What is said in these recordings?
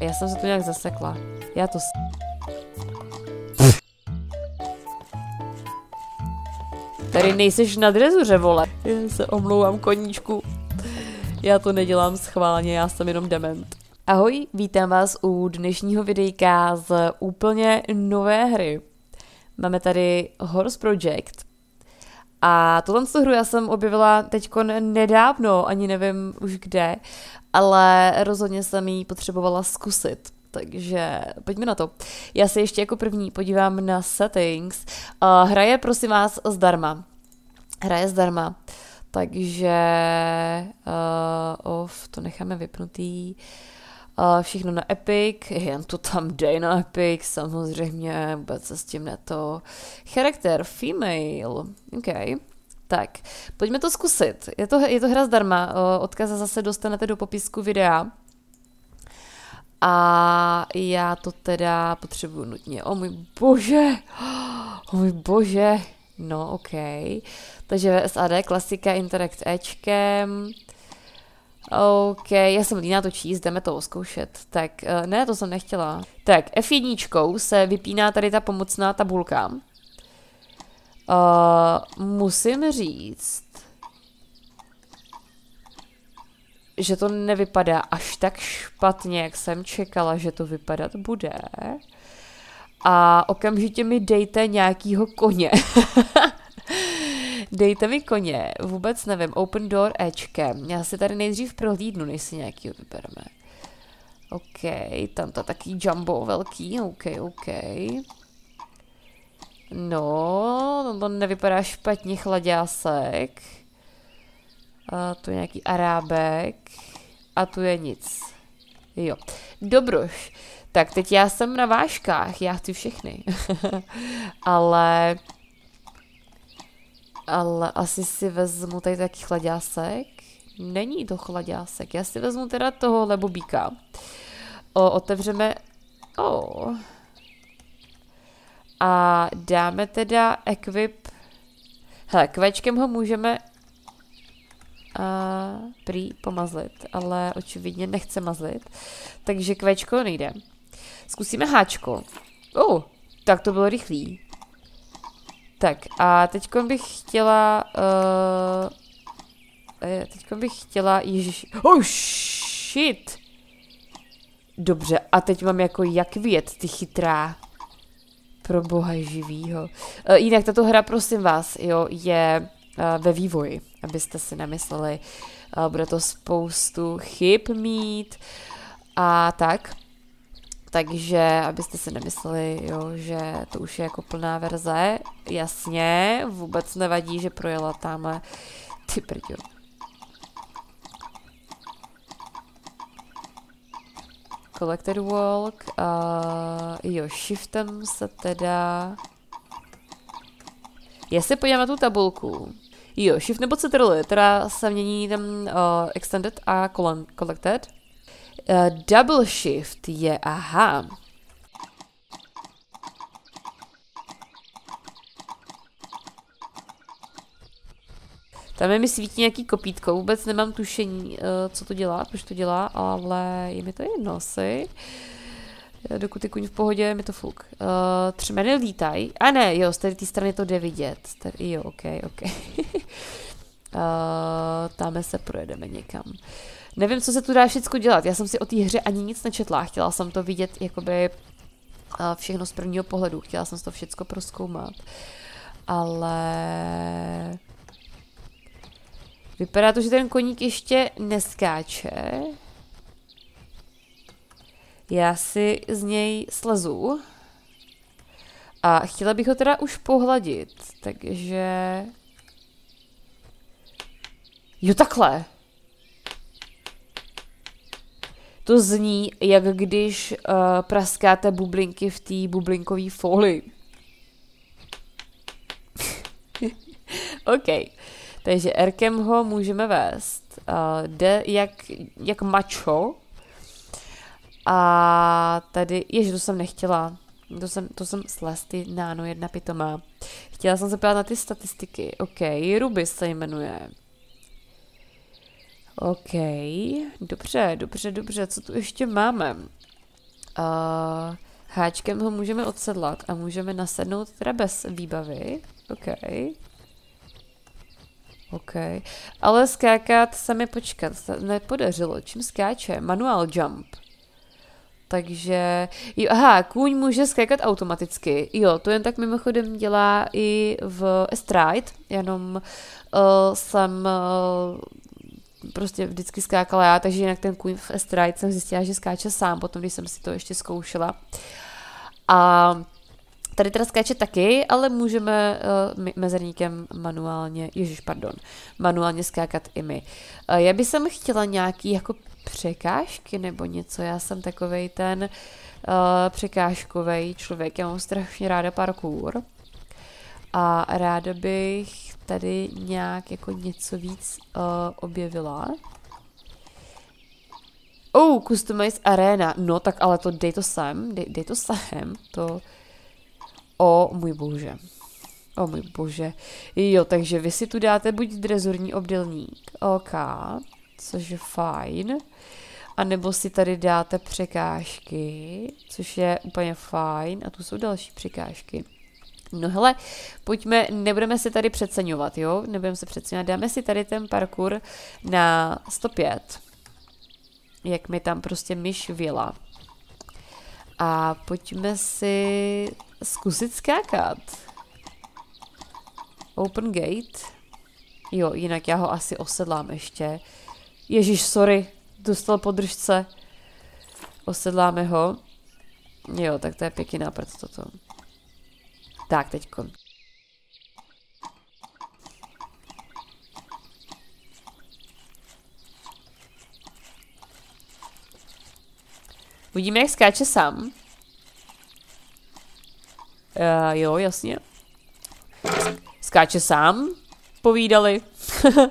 Já jsem se tu nějak zasekla. Já to... s- Tady nejseš na drezuře, vole. Já se omlouvám, koníčku. Já to nedělám schválně, já jsem jenom dement. Ahoj, vítám vás u dnešního videjka z úplně nové hry. Máme tady Horse Project. A tuhle tu hru já jsem objevila teď nedávno, ani nevím už kde, ale rozhodně jsem ji potřebovala zkusit. Takže pojďme na to. Já se ještě jako první podívám na settings. Uh, hra je prosím vás zdarma. Hra je zdarma. Takže uh, off, to necháme vypnutý. Uh, všechno na Epic, jen to tam dej na Epic, samozřejmě, vůbec se s tím neto. Charakter, female, OK. Tak, pojďme to zkusit. Je to, je to hra zdarma, uh, odkaz zase dostanete do popisku videa. A já to teda potřebuju nutně. O můj bože, o můj bože. No, OK. Takže SAD, klasika, Interact Ečkem. OK, já jsem líná to číst, jdeme to oskoušet. Tak, uh, ne, to jsem nechtěla. Tak, F1 se vypíná tady ta pomocná tabulka. Uh, musím říct, že to nevypadá až tak špatně, jak jsem čekala, že to vypadat bude. A okamžitě mi dejte nějakýho koně. Dejte mi koně, vůbec nevím, open door Ečkem. Já si tady nejdřív prohlídnu, než si nějakýho vybereme. OK, tam to taky jumbo velký, OK, OK. No, to nevypadá špatně chlaďásek. A tu nějaký arábek. A tu je nic. Jo, dobroš. Tak teď já jsem na váškách, já chci všechny. Ale ale asi si vezmu tady taky chlaďásek. Není to chlaďásek, já si vezmu teda tohohle bobíka. O, otevřeme... Oh. A dáme teda equip... Hele, kvečkem ho můžeme a prý pomazlit, ale očividně nechce mazlit. Takže kvečko nejde. Zkusíme háčko. Oh, tak to bylo rychlý. Tak a teď bych chtěla... Uh, teď bych chtěla... Ježiš... Oh shit! Dobře, a teď mám jako jak věd, ty chytrá. Pro boha živýho. Uh, jinak tato hra, prosím vás, jo, je uh, ve vývoji, abyste si nemysleli. Uh, bude to spoustu chyb mít a tak. Takže, abyste si nemysleli, jo, že to už je jako plná verze, jasně, vůbec nevadí, že projela tam ty prďo. Collected walk, uh, jo, shiftem se teda... Já se podívám na tu tabulku. Jo, shift nebo ctrl, teda se mění tam uh, extended a collected. Uh, double shift je, aha. Tam je mi svítí nějaký kopítko, vůbec nemám tušení, uh, co to dělá, proč to dělá, ale je mi to jedno asi. Dokud je kuň v pohodě, mi to fuk. Uh, třemeny lítají. A ne, jo, z té strany to jde vidět. Tady, jo, ok, ok. uh, tam se projedeme někam. Nevím, co se tu dá všechno dělat. Já jsem si o té hře ani nic nečetla. Chtěla jsem to vidět jakoby všechno z prvního pohledu. Chtěla jsem to všechno proskoumat. Ale... Vypadá to, že ten koník ještě neskáče. Já si z něj slezu. A chtěla bych ho teda už pohladit, takže... Jo, takhle. To zní, jak když uh, praskáte bublinky v té bublinkové folii. OK. Takže Erkem ho můžeme vést. Uh, jde jak, jak mačo. A tady, ježi, to jsem nechtěla. To jsem, to jsem slez, ty náno jedna pitomá. Chtěla jsem se na ty statistiky. OK, Ruby se jmenuje. OK, dobře, dobře, dobře, co tu ještě máme? Uh, háčkem ho můžeme odsedlat a můžeme nasednout teda bez výbavy. OK. OK. Ale skákat se mi počkat, nepodařilo. Čím skáče? Manual jump. Takže, jo, aha, kůň může skákat automaticky. Jo, to jen tak mimochodem dělá i v Estride, jenom uh, jsem uh, prostě vždycky skákala já, takže jinak ten kůň v Estride jsem zjistila, že skáče sám, potom když jsem si to ještě zkoušela. A Tady teda skáče taky, ale můžeme uh, mezerníkem manuálně, ježiš, pardon, manuálně skákat i my. Uh, já bych sem chtěla nějaký jako překážky nebo něco, já jsem takovej ten uh, překážkový člověk, já mám strašně ráda parkour a ráda bych tady nějak jako něco víc uh, objevila. Oh, Customize Arena. No, tak ale to dej to sem, dej, dej to sem, to O můj bože. O můj bože. Jo, takže vy si tu dáte buď drezurní obdelník, OK, což je fajn, a nebo si tady dáte překážky, což je úplně fajn, a tu jsou další překážky. No hele, pojďme, nebudeme se tady přeceňovat, jo, nebudeme se přeceňovat, dáme si tady ten parkour na 105, jak mi tam prostě myš věla. A pojďme si zkusit skákat. Open gate. Jo, jinak já ho asi osedlám ještě. Ježíš, sorry, dostal podržce. Osedláme ho. Jo, tak to je pěkný nápad toto. Tak, teďko. Uvidíme, jak skáče sám. Uh, jo, jasně. Skáče sám, povídali.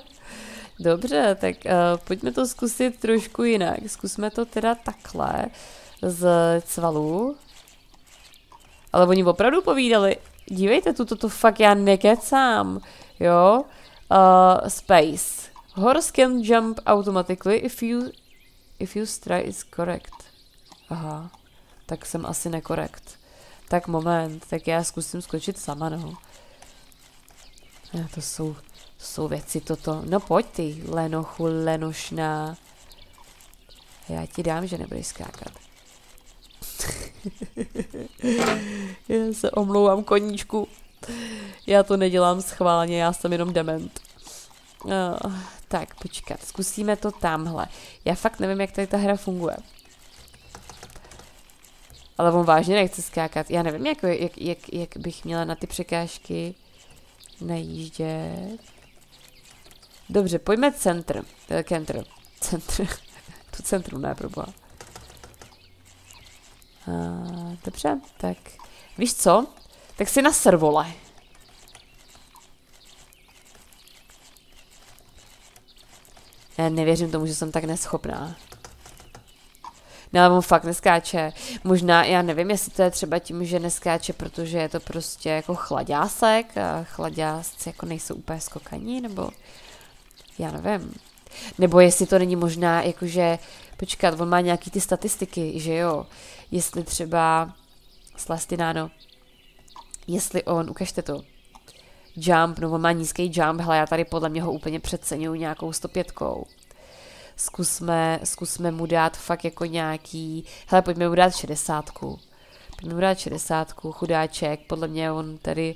Dobře, tak uh, pojďme to zkusit trošku jinak. Zkusme to teda takhle z cvalů. Ale oni opravdu povídali. Dívejte, tuto to fakt já nekecám. Jo? Uh, space. Horse can jump automatically if you if you strike is correct. Aha, tak jsem asi nekorekt. Tak moment, tak já zkusím skočit sama, no. To jsou, to jsou věci toto. No pojď ty, lenochu, lenošná. Já ti dám, že nebudeš skákat. Já se omlouvám koníčku. Já to nedělám schválně, já jsem jenom dement. Uh, tak, počkat, zkusíme to tamhle. Já fakt nevím, jak tady ta hra funguje. Ale on vážně nechce skákat. Já nevím, jako, jak, jak, jak bych měla na ty překážky najíždět. Dobře, pojďme centr. Kentr. Centr. tu centrum, ne, proboha. Dobře, tak víš co? Tak si na servole. Já nevěřím tomu, že jsem tak neschopná. No ale on fakt neskáče. Možná, já nevím, jestli to je třeba tím, že neskáče, protože je to prostě jako chlaďásek a chlaďásci jako nejsou úplně skokaní, nebo já nevím. Nebo jestli to není možná, jakože, počkat, on má nějaký ty statistiky, že jo, jestli třeba Slastináno, jestli on, ukažte to, jump, no on má nízký jump, hele, já tady podle mě ho úplně přeceňuju nějakou 105 zkusme, zkusme mu dát fakt jako nějaký, hele, pojďme mu dát šedesátku. Pojďme mu dát šedesátku, chudáček, podle mě on tady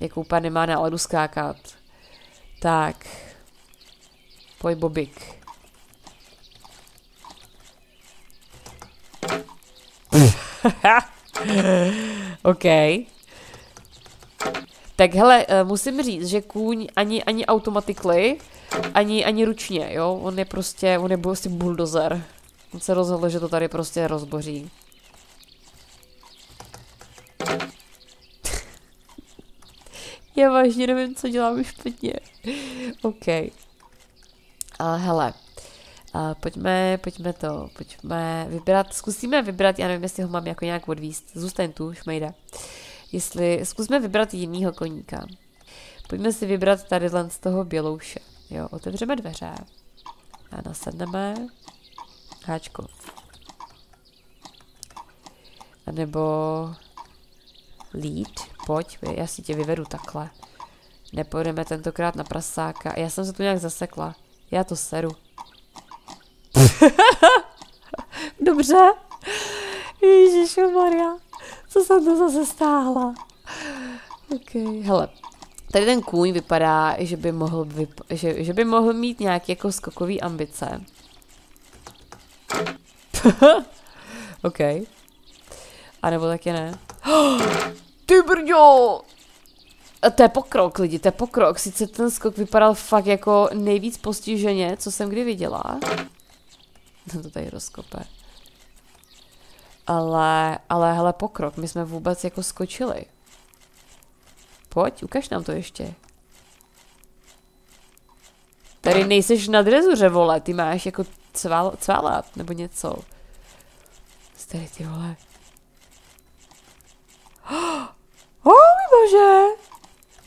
jako úplně nemá na ledu skákat. Tak, pojď Bobik. OK. Tak hele, eh, musím říct, že kůň ani, ani automatically ani, ani ručně, jo, on je prostě, on je prostě bulldozer. On se rozhodl, že to tady prostě rozboří. Já vážně nevím, co dělám špatně. OK. A hele, pojďme, pojďme to, pojďme vybrat, zkusíme vybrat, já nevím, jestli ho mám jako nějak odvíst. Zůstaň tu, šmejda. Jestli, zkusme vybrat jinýho koníka. Pojďme si vybrat tady z toho bělouše. Jo, otevřeme dveře a nasedneme háčko. A nebo lead, pojď, já si tě vyvedu takhle. Nepojdeme tentokrát na prasáka. Já jsem se tu nějak zasekla. Já to seru. Dobře. Ježišu Maria. Co jsem to zase stáhla? Ok, hele. Tady ten kůň vypadá, že by mohl, vyp- že, že by mohl mít nějaké jako skokový ambice. OK. A nebo taky ne. Ty brďo! To je pokrok, lidi, to je pokrok. Sice ten skok vypadal fakt jako nejvíc postiženě, co jsem kdy viděla. To tady rozkope. Ale, ale hele, pokrok. My jsme vůbec jako skočili. Pojď, ukaž nám to ještě. Tady nejseš na drezuře, vole, ty máš jako cval, cvalat, nebo něco. Tady ty vole. Oh, bože!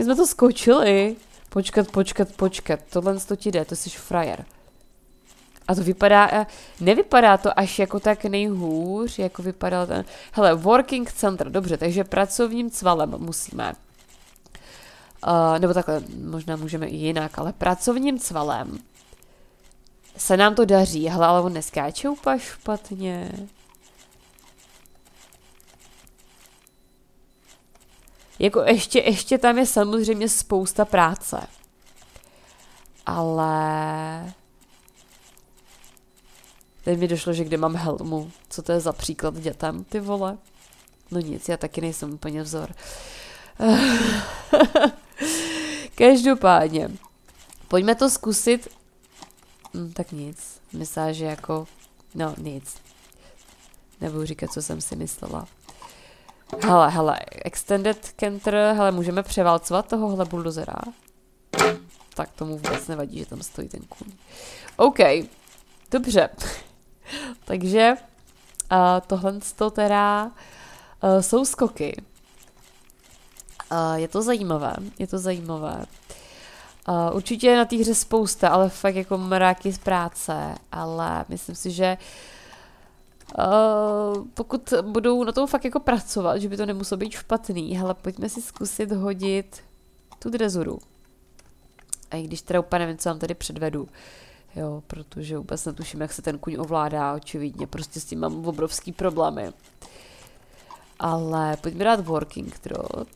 My jsme to skočili. Počkat, počkat, počkat. Tohle to ti jde, to jsi frajer. A to vypadá, nevypadá to až jako tak nejhůř, jako vypadal ten, hele, working center, dobře, takže pracovním cvalem musíme. Uh, nebo takhle, možná můžeme i jinak, ale pracovním cvalem se nám to daří, hele, ale on neskáče úplně špatně. Jako ještě, ještě tam je samozřejmě spousta práce. Ale... Teď mi došlo, že kde mám helmu. Co to je za příklad dětem, ty vole? No nic, já taky nejsem úplně vzor. Každopádně, pojďme to zkusit. Hm, tak nic, myslím, že jako, no nic. Nebudu říkat, co jsem si myslela. Hele, hele, extended canter, hele, můžeme převálcovat tohohle bulldozera? Tak tomu vůbec nevadí, že tam stojí ten kůň. OK, dobře. Takže uh, tohle to teda uh, jsou skoky. Uh, je to zajímavé, je to zajímavé. Uh, určitě je na té hře spousta, ale fakt jako mráky z práce, ale myslím si, že Uh, pokud budou na tom fakt jako pracovat, že by to nemuselo být špatný, hele, pojďme si zkusit hodit tu drezuru. A i když teda úplně nevím, co vám tady předvedu. Jo, protože vůbec netuším, jak se ten kuň ovládá, očividně, prostě s tím mám obrovský problémy. Ale pojďme dát working trot.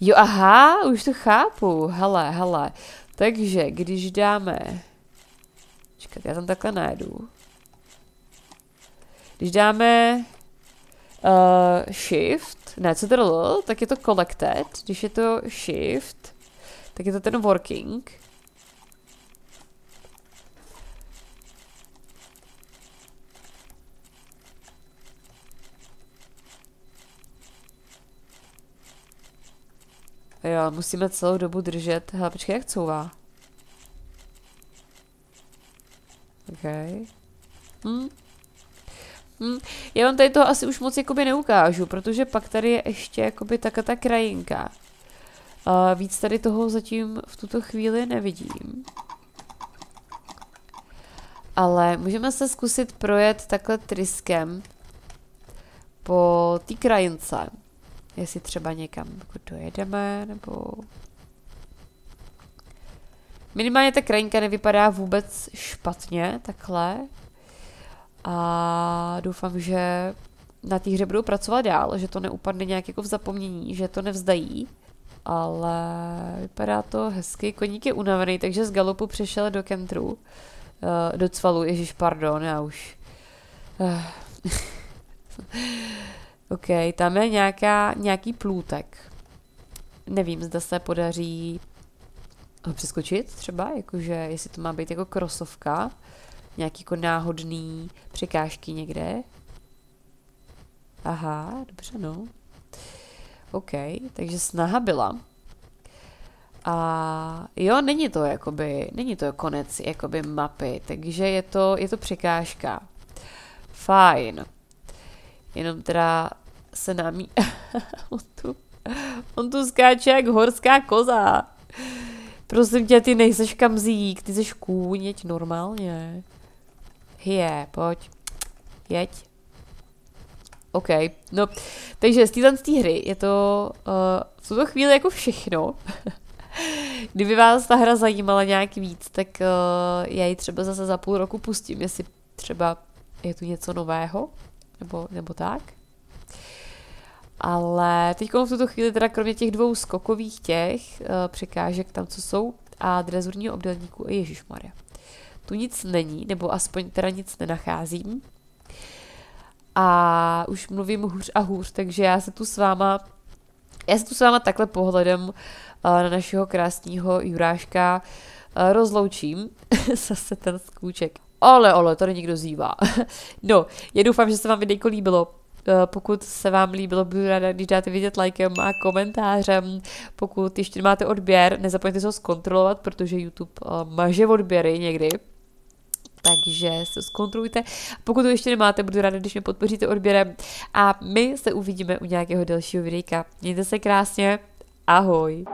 Jo, aha, už to chápu, hele, hele. Takže, když dáme... Čekat, já tam takhle najdu. Když dáme uh, shift, ne, co to tak je to collected. Když je to shift, tak je to ten working. Jo, musíme celou dobu držet. Hele, počkej, jak couvá? OK. Hm. Hm. Já vám tady toho asi už moc jakoby neukážu, protože pak tady je ještě jakoby taká ta krajinka. Uh, víc tady toho zatím v tuto chvíli nevidím. Ale můžeme se zkusit projet takhle tryskem po té krajince. Jestli třeba někam dojedeme, nebo... Minimálně ta krajinka nevypadá vůbec špatně, takhle. A doufám, že na té hře budou pracovat dál, že to neupadne nějak jako v zapomnění, že to nevzdají. Ale vypadá to hezky. Koník je unavený, takže z galopu přešel do kentru. Uh, do cvalu, ježiš, pardon, já už... Uh. OK, tam je nějaká, nějaký plůtek. Nevím, zda se podaří ho přeskočit třeba, jakože jestli to má být jako krosovka nějaký jako náhodný překážky někde. Aha, dobře no. OK, takže snaha byla. A jo, není to jakoby, není to konec jakoby mapy, takže je to, je to překážka. Fajn. Jenom teda se nám on, tu, on tu skáče jak horská koza. Prosím tě, ty nejseš kamzík, ty jsi kůň, normálně. Hie, pojď. Jeď. OK, no, takže z téhle hry je to uh, v tuto chvíli jako všechno. Kdyby vás ta hra zajímala nějak víc, tak uh, já ji třeba zase za půl roku pustím, jestli třeba je tu něco nového, nebo, nebo tak. Ale teď v tuto chvíli teda kromě těch dvou skokových těch uh, překážek tam, co jsou, a drezurního obdelníku, Ježíš Maria. Tu nic není, nebo aspoň teda nic nenacházím. A už mluvím hůř a hůř, takže já se tu s váma, já se tu s váma takhle pohledem uh, na našeho krásného Juráška uh, rozloučím. Zase ten skůček. Ale, ale, tady někdo zývá. no, já doufám, že se vám videjko líbilo. Eh, pokud se vám líbilo, budu ráda, když dáte vidět lajkem a komentářem. Pokud ještě nemáte odběr, nezapomeňte se ho zkontrolovat, protože YouTube maže odběry někdy. Takže se zkontrolujte. Pokud to ještě nemáte, budu ráda, když mě podpoříte odběrem. A my se uvidíme u nějakého dalšího videjka. Mějte se krásně. Ahoj.